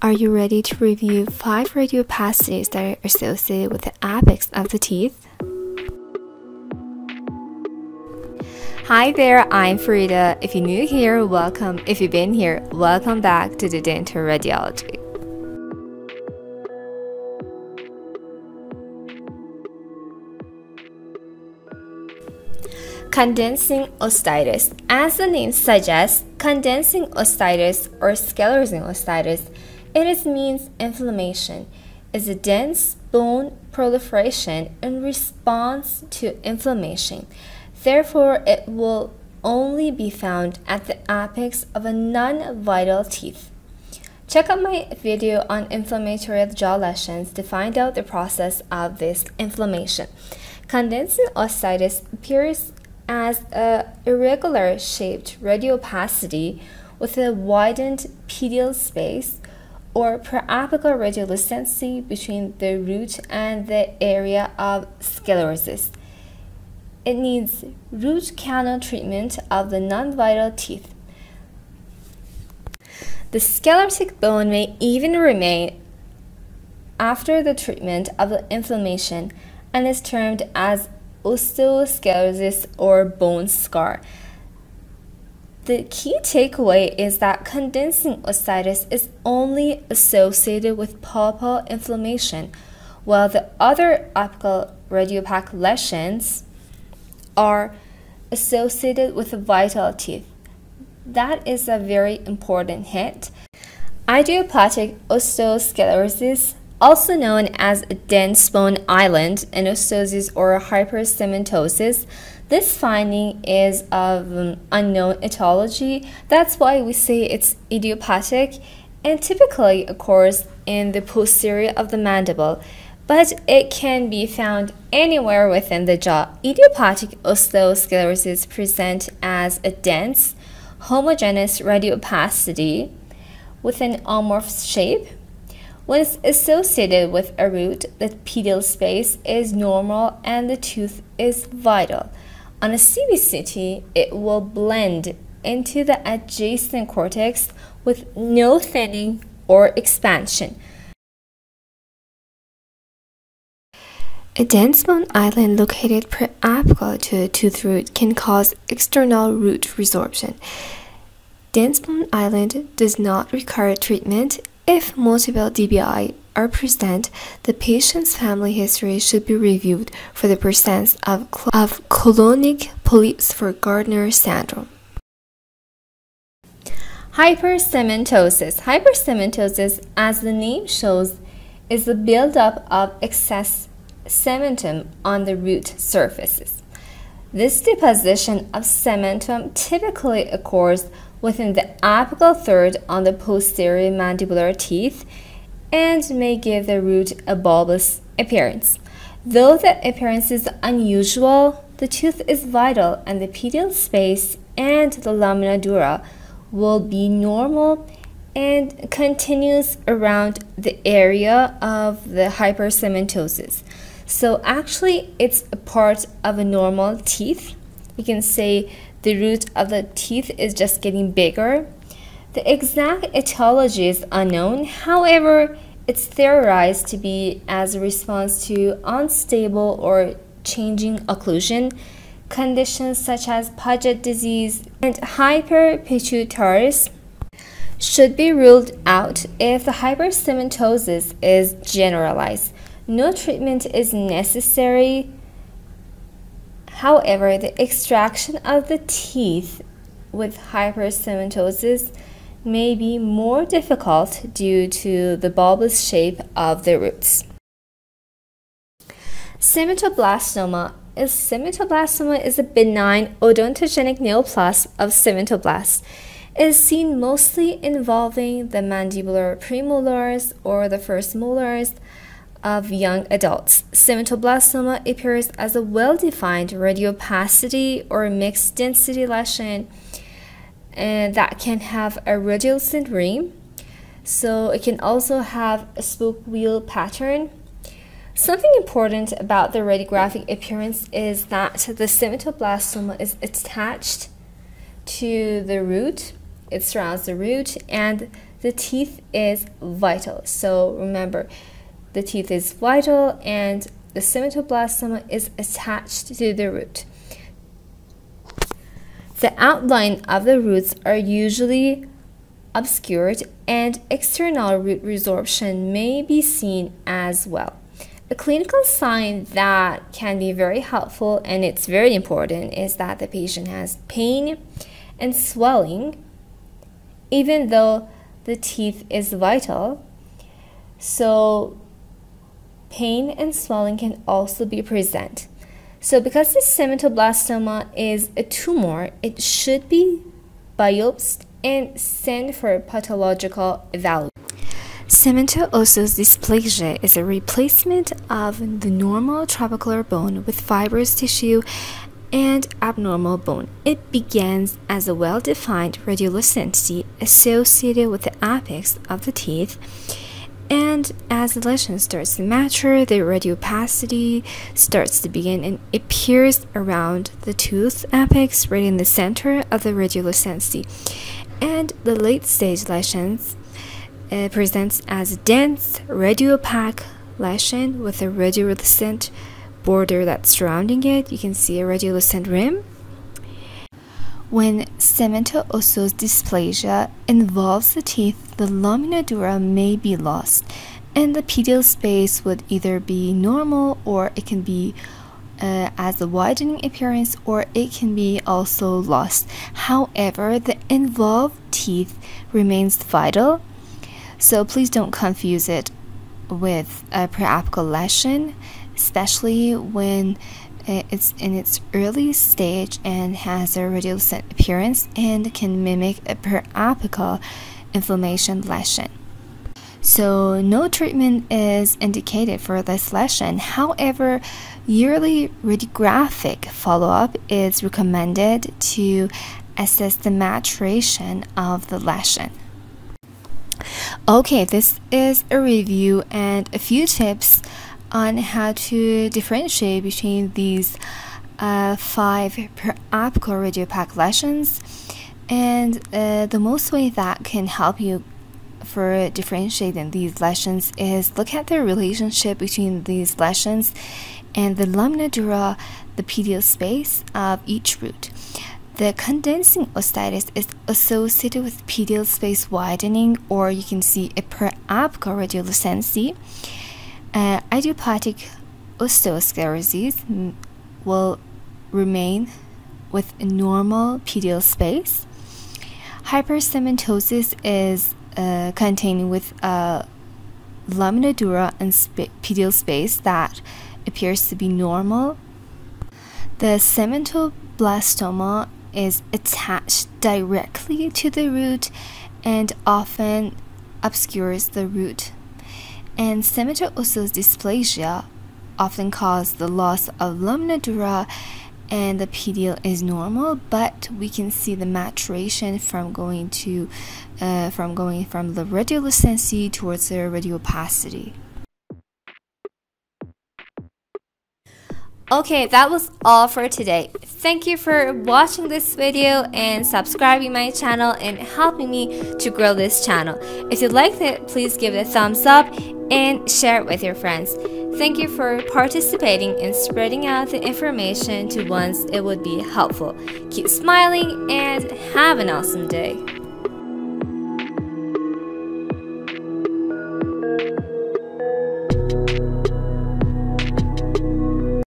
Are you ready to review 5 radiopacities that are associated with the apex of the teeth? Hi there, I'm Farida. If you're new here, welcome. If you've been here, welcome back to the Dento Radiology. Condensing osteitis. As the name suggests, condensing osteitis or sclerosing osteitis, it means inflammation, is a dense bone proliferation in response to inflammation. Therefore, it will only be found at the apex of a non-vital teeth. Check out my video on inflammatory jaw lesions to find out the process of this inflammation. Condensing osteitis appears as a irregular shaped radiopacity with a widened PDL space or periapical radiolucency between the root and the area of sclerosis. It needs root canal treatment of the non-vital teeth. The sclerotic bone may even remain after the treatment of the inflammation and is termed as osteosclerosis or bone scar. The key takeaway is that condensing osteitis is only associated with pulpal inflammation, while the other apical radiopaque lesions are associated with vital teeth. That is a very important hint. Idiopathic osteosclerosis also known as dense bone island enostosis or hypercementosis. This finding is of um, unknown etiology. That's why we say it's idiopathic and typically occurs in the posterior of the mandible, but it can be found anywhere within the jaw. Idiopathic osteosclerosis present as a dense, homogeneous radiopacity with an amorphous shape when it's associated with a root, the PDL space is normal and the tooth is vital. On a CBCT, it will blend into the adjacent cortex with no thinning or expansion. A dense bone island located periapical to a tooth root can cause external root resorption. Dense bone island does not require treatment if multiple DBI are present, the patient's family history should be reviewed for the presence of, of colonic polyps for Gardner syndrome. Hypercementosis. Hypercementosis, as the name shows, is the buildup of excess cementum on the root surfaces. This deposition of cementum typically occurs within the apical third on the posterior mandibular teeth and may give the root a bulbous appearance. Though the appearance is unusual, the tooth is vital and the PDL space and the lamina dura will be normal and continues around the area of the hypercementosis. So actually it's a part of a normal teeth. You can say the root of the teeth is just getting bigger. The exact etiology is unknown, however, it's theorized to be as a response to unstable or changing occlusion, conditions such as Paget disease and hyperpituitarism should be ruled out if the hypercementosis is generalized. No treatment is necessary. However, the extraction of the teeth with hypercementosis may be more difficult due to the bulbous shape of the roots. Cementoblastoma is cementoblastoma is a benign odontogenic neoplasm of cementoblasts. It is seen mostly involving the mandibular premolars or the first molars of young adults. Cementoblastoma appears as a well-defined radiopacity or mixed density lesion and that can have a radiolucent rim. So it can also have a spoke wheel pattern. Something important about the radiographic appearance is that the cementoblastoma is attached to the root it surrounds the root and the teeth is vital. So remember, the teeth is vital and the cementoblastoma is attached to the root. The outline of the roots are usually obscured and external root resorption may be seen as well. A clinical sign that can be very helpful and it's very important is that the patient has pain and swelling, even though the teeth is vital. So, pain and swelling can also be present. So, because this cementoblastoma is a tumor, it should be biopsied and sent for pathological evaluation. Cemento-osseous dysplasia is a replacement of the normal trabecular bone with fibrous tissue and abnormal bone. It begins as a well defined radiolucency associated with the apex of the teeth. And as the lesion starts to mature, the radiopacity starts to begin and appears around the tooth apex, right in the center of the radiolucency. And the late stage lesions uh, presents as a dense radiopaque lesion with a radiolucent border that's surrounding it. You can see a radiolucent rim. When cemento-osseous dysplasia involves the teeth, the lamina dura may be lost, and the PDL space would either be normal or it can be uh, as a widening appearance or it can be also lost. However, the involved teeth remains vital so please don't confuse it with a preapical lesion, especially when it's in its early stage and has a radiolucent appearance and can mimic a preapical inflammation lesion. So, no treatment is indicated for this lesion. However, yearly radiographic follow up is recommended to assess the maturation of the lesion. Okay, this is a review and a few tips on how to differentiate between these uh, five preapical radiopaque lesions. And uh, the most way that can help you for differentiating these lesions is look at the relationship between these lesions and the lamina dura, the PDL space of each root. The condensing osteitis is associated with PDL space widening, or you can see a preapical radiolucency. Uh, idiopathic osteosclerosis will remain with normal PDL space. Hypercementosis is uh, containing with a lamina dura and sp- PDL space that appears to be normal. The cementoblastoma is attached directly to the root and often obscures the root. And cemento-osseous dysplasia often cause the loss of lamina dura and the PDL is normal but we can see the maturation from going to uh, from going from the radiolucency towards the radiopacity Okay, that was all for today. Thank you for watching this video and subscribing my channel and helping me to grow this channel. If you liked it, please give it a thumbs up and share it with your friends. Thank you for participating in spreading out the information to ones it would be helpful. Keep smiling and have an awesome day.